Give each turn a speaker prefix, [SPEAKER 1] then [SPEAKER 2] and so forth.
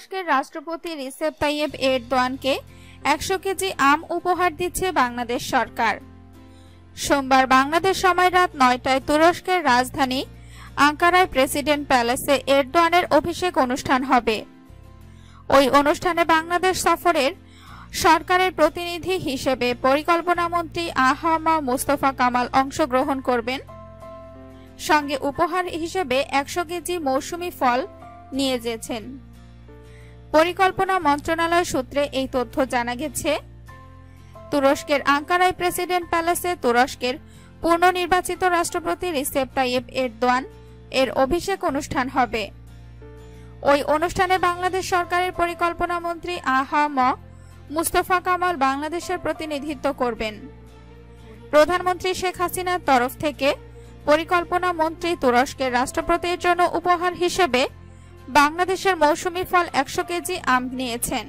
[SPEAKER 1] তুরস্কের রাষ্ট্রপতি Recep Tayyip এরদোয়ানকে একশো কেজি আম উপহার দিচ্ছে বাংলাদেশ সরকার। সোমবার বাংলাদেশ সময় রাত নয়টায় তুরস্কের রাজধানী আঙ্কারায় প্রেসিডেন্ট প্যালেসে এরদোয়ানের অভিষেক অনুষ্ঠান হবে। ওই অনুষ্ঠানে বাংলাদেশ সফরের সরকারের প্রতিনিধি হিসেবে পরিকল্পনা মন্ত্রী আহামা মুস্তফা কামাল অংশগ্রহণ করবেন। সঙ্গে উপহার হিসেবে একশো কেজি মৌসুমি ফল নিয়ে যেছেন। পরিকল্পনা মন্ত্রণালয় সূত্রে এই তথ্য জানা গেছে। তুরস্কের আঙ্কারায় প্রেসিডেন্ট প্যালেসে তুরস্কের পুনর্নির্বাচিত রাষ্ট্রপতি রিসেপ তাইয়েব এরদোয়ান এর অভিষেক অনুষ্ঠান হবে। ওই অনুষ্ঠানে বাংলাদেশ সরকারের পরিকল্পনা মন্ত্রী আহা ম মুস্তফা কামাল বাংলাদেশের প্রতিনিধিত্ব করবেন। প্রধানমন্ত্রী শেখ হাসিনার তরফ থেকে পরিকল্পনা মন্ত্রী তুরস্কের রাষ্ট্রপতির জন্য উপহার হিসেবে বাংলাদেশের মৌসুমি ফল একশো কেজি আম নিয়েছেন।